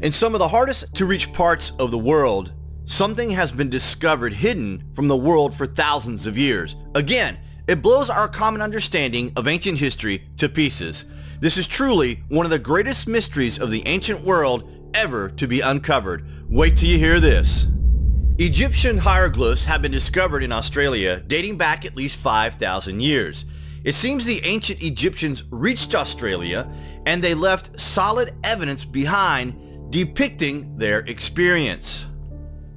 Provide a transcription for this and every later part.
In some of the hardest to reach parts of the world, something has been discovered hidden from the world for thousands of years. Again, it blows our common understanding of ancient history to pieces. This is truly one of the greatest mysteries of the ancient world ever to be uncovered. Wait till you hear this. Egyptian hieroglyphs have been discovered in Australia dating back at least 5,000 years. It seems the ancient Egyptians reached Australia and they left solid evidence behind depicting their experience.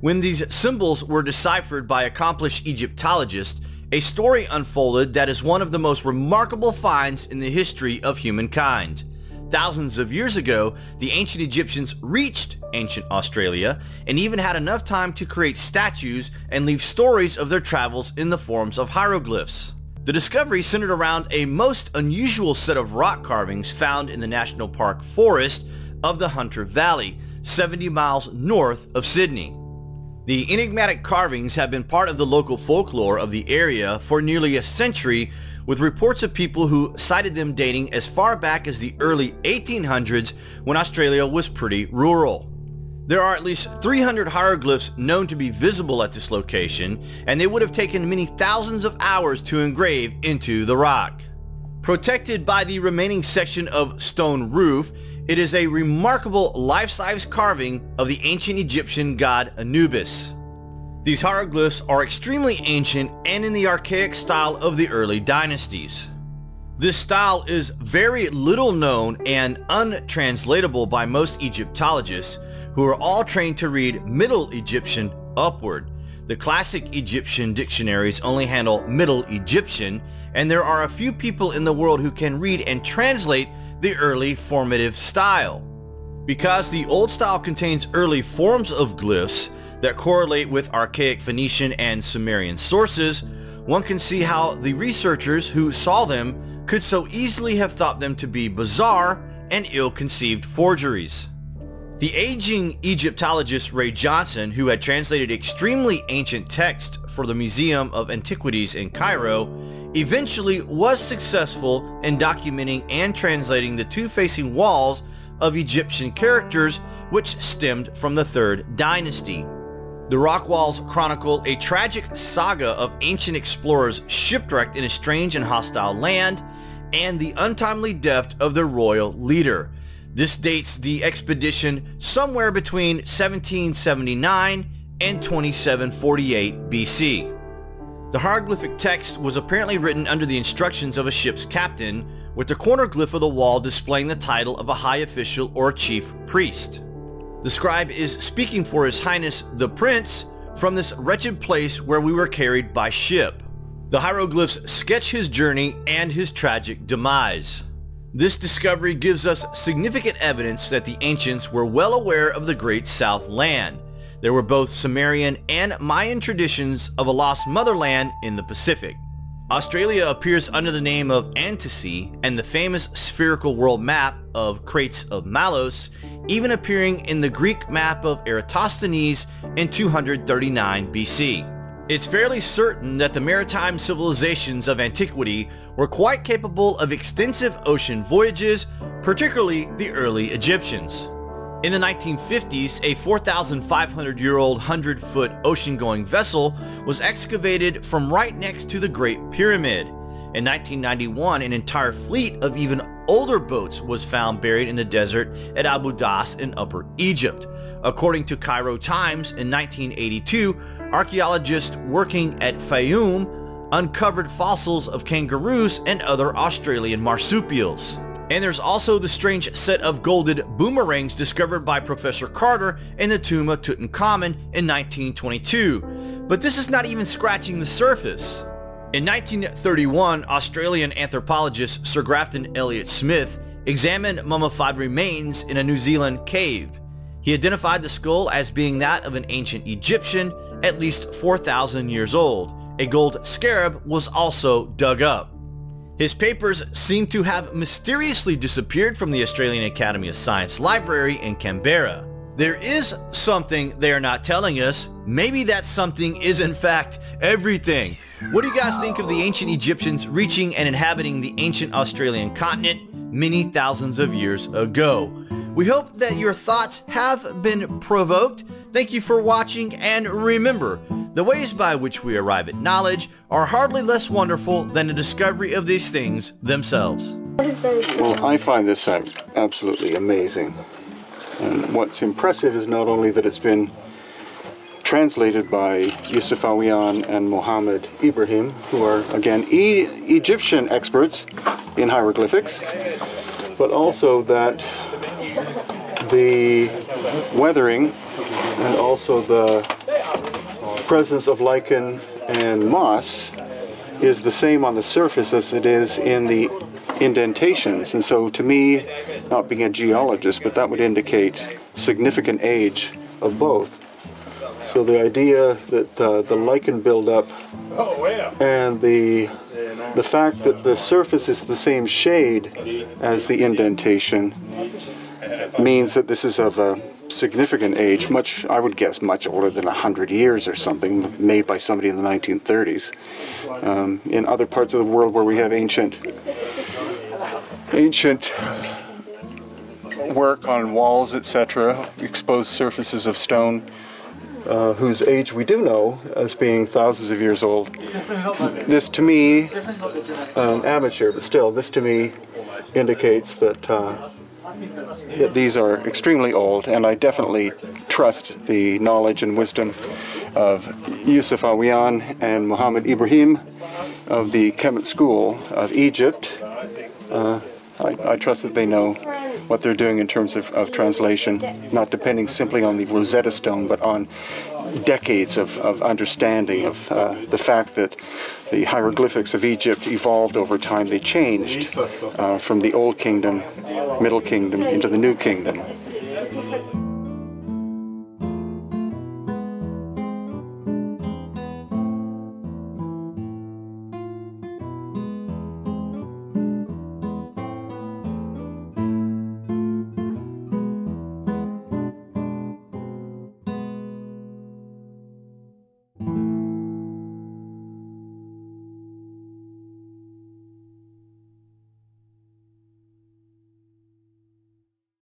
When these symbols were deciphered by accomplished Egyptologists, a story unfolded that is one of the most remarkable finds in the history of humankind. Thousands of years ago, the ancient Egyptians reached ancient Australia and even had enough time to create statues and leave stories of their travels in the forms of hieroglyphs. The discovery centered around a most unusual set of rock carvings found in the National Park Forest of the Hunter Valley, 70 miles north of Sydney. The enigmatic carvings have been part of the local folklore of the area for nearly a century with reports of people who sighted them dating as far back as the early 1800s when Australia was pretty rural. There are at least 300 hieroglyphs known to be visible at this location, and they would have taken many thousands of hours to engrave into the rock. Protected by the remaining section of stone roof it is a remarkable life-size carving of the ancient Egyptian god Anubis. These hieroglyphs are extremely ancient and in the archaic style of the early dynasties. This style is very little known and untranslatable by most Egyptologists who are all trained to read Middle Egyptian upward. The classic Egyptian dictionaries only handle Middle Egyptian and there are a few people in the world who can read and translate the early formative style. Because the Old Style contains early forms of glyphs that correlate with archaic Phoenician and Sumerian sources, one can see how the researchers who saw them could so easily have thought them to be bizarre and ill-conceived forgeries. The aging Egyptologist Ray Johnson, who had translated extremely ancient texts for the Museum of Antiquities in Cairo, eventually was successful in documenting and translating the two facing walls of Egyptian characters which stemmed from the Third Dynasty. The rock walls chronicle a tragic saga of ancient explorers shipwrecked in a strange and hostile land and the untimely death of their royal leader. This dates the expedition somewhere between 1779 and 2748 BC. The hieroglyphic text was apparently written under the instructions of a ship's captain, with the corner glyph of the wall displaying the title of a high official or chief priest. The scribe is speaking for His Highness the Prince from this wretched place where we were carried by ship. The hieroglyphs sketch his journey and his tragic demise. This discovery gives us significant evidence that the ancients were well aware of the Great South Land, there were both Sumerian and Mayan traditions of a lost motherland in the Pacific. Australia appears under the name of Antici and the famous spherical world map of Crates of Mallos even appearing in the Greek map of Eratosthenes in 239 BC. It's fairly certain that the maritime civilizations of antiquity were quite capable of extensive ocean voyages, particularly the early Egyptians. In the 1950s, a 4,500-year-old 100-foot ocean-going vessel was excavated from right next to the Great Pyramid. In 1991, an entire fleet of even older boats was found buried in the desert at Abydos in Upper Egypt. According to Cairo Times, in 1982, archaeologists working at Fayoum uncovered fossils of kangaroos and other Australian marsupials. And there's also the strange set of golden boomerangs discovered by Professor Carter in the tomb of Tutankhamun in 1922. But this is not even scratching the surface. In 1931, Australian anthropologist Sir Grafton Elliot Smith examined mummified remains in a New Zealand cave. He identified the skull as being that of an ancient Egyptian, at least 4,000 years old. A gold scarab was also dug up. His papers seem to have mysteriously disappeared from the Australian Academy of Science Library in Canberra. There is something they are not telling us. Maybe that something is in fact everything. What do you guys think of the ancient Egyptians reaching and inhabiting the ancient Australian continent many thousands of years ago? We hope that your thoughts have been provoked. Thank you for watching and remember, the ways by which we arrive at knowledge are hardly less wonderful than the discovery of these things themselves. Well, I find this absolutely amazing. And what's impressive is not only that it's been translated by Yusuf Awyan and Mohammed Ibrahim, who are, again, e Egyptian experts in hieroglyphics, but also that the weathering and also the presence of lichen and moss is the same on the surface as it is in the indentations. And so to me, not being a geologist, but that would indicate significant age of both. So the idea that uh, the lichen buildup and the the fact that the surface is the same shade as the indentation means that this is of a significant age, much, I would guess, much older than 100 years or something, made by somebody in the 1930s. Um, in other parts of the world where we have ancient, ancient work on walls, etc., exposed surfaces of stone, uh, whose age we do know as being thousands of years old. This to me, um, amateur, but still, this to me indicates that, uh, that these are extremely old, and I definitely trust the knowledge and wisdom of Yusuf Awyan and Muhammad Ibrahim of the Kemet School of Egypt. Uh, I, I trust that they know what they're doing in terms of, of translation, not depending simply on the Rosetta Stone, but on decades of, of understanding of uh, the fact that the hieroglyphics of Egypt evolved over time. They changed uh, from the Old Kingdom, Middle Kingdom, into the New Kingdom.